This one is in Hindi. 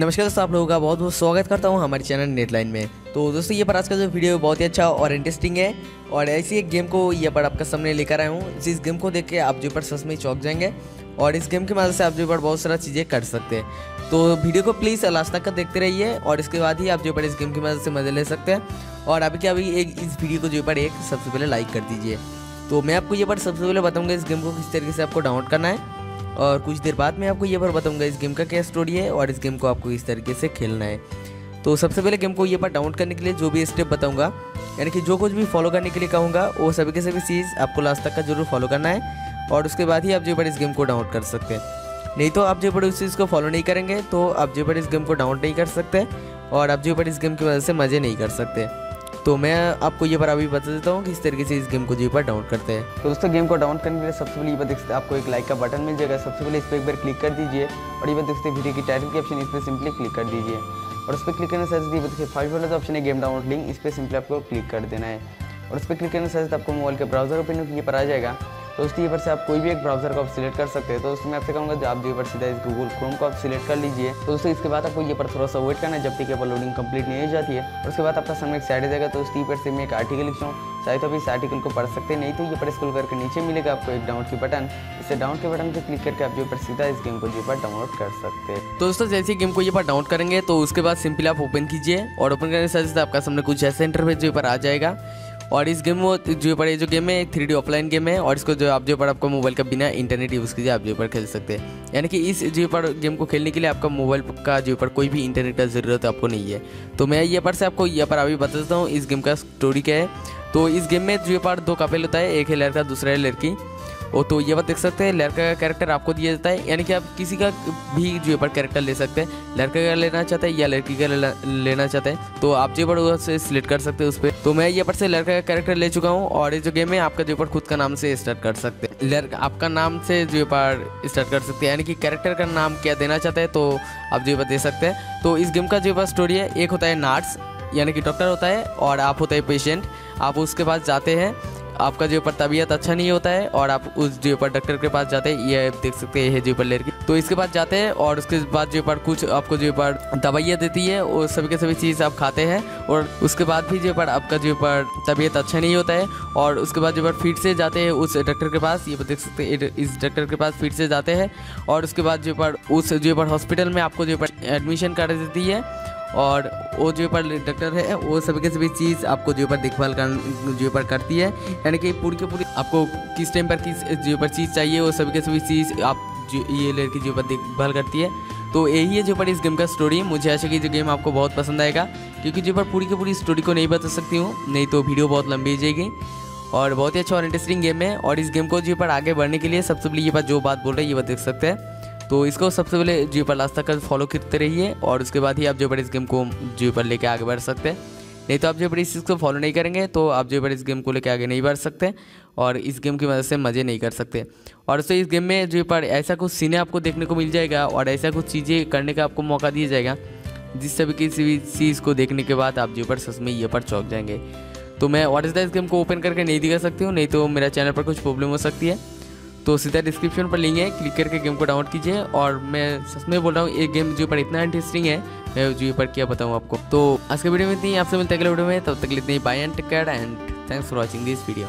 नमस्कार दोस्तों, आप लोगों का बहुत बहुत स्वागत करता हूँ हमारे चैनल नेटलाइन में। तो दोस्तों, ये पर आज का जो वीडियो है, बहुत ही अच्छा और इंटरेस्टिंग है। और ऐसी एक गेम को ये पर आपका सामने लेकर आया हूँ, जिस गेम को देख के आप जो पर सच में चौंक जाएँगे। और इस गेम की मदद से आप जो पर बहुत सारा चीज़ें कर सकते हैं। तो वीडियो को प्लीज़ लास्ट तक देखते रहिए, और इसके बाद ही आप जो पर इस गेम की मदद से मज़े ले सकते हैं। और अभी क्या अभी एक, इस वीडियो को जो पर एक, सबसे पहले लाइक कर दीजिए। तो मैं आपको ये पर सबसे पहले बताऊँगा, इस गेम को किस तरीके से आपको डाउनलोड करना है। और कुछ देर बाद मैं आपको ये पर बताऊँगा, इस गेम का क्या स्टोरी है और इस गेम को आपको इस तरीके से खेलना है। तो सबसे पहले गेम को ये पर डाउनलोड करने के लिए जो भी स्टेप बताऊँगा, यानी कि जो कुछ भी फॉलो करने के लिए कहूँगा, वो सभी के सभी चीज़ आपको लास्ट तक का ज़रूर फॉलो करना है और उसके बाद ही आप जो पर इस गेम को डाउनलोड कर सकते हैं। नहीं तो आप जो पर उस चीज़ को फॉलो नहीं करेंगे तो आप जो पर इस गेम को डाउनलोड नहीं कर सकते और आप जो पर इस गेम की वजह से मज़े नहीं कर सकते। तो मैं आपको ये पर अभी बता देता हूँ कि इस तरीके से इस गेम को जी पर डाउनलोड करते हैं। तो दोस्तों गेम को डाउनलोड करने के लिए सबसे पहले ये बात देख सकते आपको एक लाइक का बटन मिल जाएगा। सबसे पहले इस पर एक बार क्लिक कर दीजिए और ये बात हैं वीडियो की टाइटल की ऑप्शन इस पर सिंपली क्लिक कर दीजिए। और उस पर क्लिक करने से ये देखिए फाइव वाला ऑप्शन है गेम डाउनलोड लिंक इस पर सिंपली आपको क्लिक कर देना है। और उस पर क्लिक करने से आपको मोबाइल के ब्राउज़र ओपन पर आ जाएगा। तो उसकी ये पर से आप कोई भी एक ब्राउज़र को आप सिलेक्ट कर सकते हैं। तो उसमें आपसे कहूँगा जो आप जो पर सीधा इस गूगल क्रोम को आप सिलेक्ट कर लीजिए। तो दोस्तों इसके बाद आपको ये पर थोड़ा सा वेट करना है, जब तक पर लोडिंग कंप्लीट नहीं हो जाती है। और उसके बाद आपका सामने एक साइड जाएगा तो उसकी पर से मैं एक आर्टिकल लिखता हूँ। चाहे तो आप इस आर्टिकल को पढ़ सकते नहीं तो ये पर स्कूल करके नीचे मिलेगा आपको एक डाउनलोड की बटन इसे डाउनलोड के बटन पर क्लिक करके आप जो पर सीधा इस गेम को जो डाउनलोड कर सकते हैं। तो दोस्तों, जैसे गेम को ये पर डाउनलोड करेंगे तो उसके बाद सिंपली आप ओपन कीजिए और ओपन करने से आपका सामने कुछ ऐसा इंटरफेस जो पर आ जाएगा। और इस गेम में जो पर जो गेम है थ्री डी ऑफलाइन गेम है, और इसको जो आप जो पर आपको मोबाइल का बिना इंटरनेट यूज़ कीजिए, आप जो पर खेल सकते हैं। यानी कि इस जो पर गेम को खेलने के लिए आपका मोबाइल का जो पर कोई भी इंटरनेट का ज़रूरत आपको नहीं है। तो मैं ये पर से आपको, ये पर अभी बता देता हूँ, इस गेम का स्टोरी क्या है। तो इस गेम में जो पर दो कपल होता है, एक है लड़का, दूसरा है लड़की। वो तो ये बात देख सकते हैं, लड़का का कैरेक्टर आपको दिया जाता है, यानी कि आप किसी का भी जो पर कैरेक्टर ले सकते हैं। लड़का का लेना चाहते हैं या लड़की का लेना चाहते हैं तो आप जो पर से सिलेक्ट कर सकते हैं उस पर तो मैं ये पर से लड़का का कैरेक्टर ले चुका हूँ और ये जो गेम है आपका जो पर खुद का नाम से स्टार्ट कर सकते हैं। लड़का आपका नाम से जो पर स्टार्ट कर सकते हैं, यानी कि कैरेक्टर का नाम क्या देना चाहते हैं तो आप जो पर दे सकते हैं। तो इस गेम का जो पर स्टोरी है, एक होता है नार्स यानी कि डॉक्टर होता है और आप होता है पेशेंट आप उसके पास जाते हैं आपका जो पर तबीयत अच्छा नहीं होता है और आप उस जो पर डॉक्टर के पास जाते हैं ये देख सकते हैं जो पर लड़की तो इसके पास जाते हैं और उसके बाद जो पर कुछ आपको जो पर दवाइयाँ देती है और सभी के सभी चीज़ आप खाते हैं और उसके बाद भी जो पर आपका जो पर तबीयत अच्छा नहीं होता है और उसके बाद जो पर फिर से जाते हैं उस डॉक्टर के पास ये देख सकते हैं इस डॉक्टर के पास फिर से जाते हैं और उसके बाद जो पर उस जो पर हॉस्पिटल में आपको जो पर एडमिशन कर देती है और वो जो पर डॉक्टर है, वो सभी के सभी चीज़ आपको जो पर देखभाल कर जो पर करती है। यानी कि पूरी के पूरी आपको किस टाइम पर किस जो पर चीज़ चाहिए, वो सभी के सभी चीज़ आप जो ये लड़की जो पर देखभाल करती है। तो यही है जो पर इस गेम का स्टोरी मुझे आशा कि जो गेम आपको बहुत पसंद आएगा, क्योंकि जो पर पूरी की पूरी स्टोरी को नहीं बता सकती हूँ, नहीं तो वीडियो बहुत लंबी हो जाएगी। और बहुत ही अच्छा और इंटरेस्टिंग गेम है, और इस गेम को जो पर आगे बढ़ने के लिए सबसे पहले ये बात जो बात बोल रहे हैं, ये बात देख सकते हैं। तो इसको सबसे पहले जियो पर लास्ट तक फॉलो करते रहिए और उसके बाद ही आप जो पर इस गेम को जियो पर लेके आगे बढ़ सकते हैं। नहीं तो आप जो पर इस चीज़ को फॉलो नहीं करेंगे तो आप जो पर इस गेम को लेकर आगे नहीं बढ़ सकते और इस गेम की मदद से मज़े नहीं कर सकते। और उससे इस गेम में जो पर ऐसा कुछ सीने आपको देखने को मिल जाएगा और ऐसा कुछ चीज़ें करने का आपको मौका दिया जाएगा जिस सभी किसी भी चीज़ को देखने के बाद आप जो पर सच में ये पर चौंक जाएँगे। तो मैं व्हाट इज़ द इस गेम को ओपन करके नहीं दिखा सकती हूँ, नहीं तो मेरा चैनल पर कुछ प्रॉब्लम हो सकती है। तो सीधा डिस्क्रिप्शन पर लिंक है क्लिक करके गेम को डाउनलोड कीजिए और मैं सच में बोल रहा हूँ ये गेम जो पर इतना इंटरेस्टिंग है, मैं जो पर क्या बताऊँ आपको। तो आज के वीडियो में इतनी आपसे मिलते अगले वीडियो में, तब तक इतनी bye and take and thanks for watching this video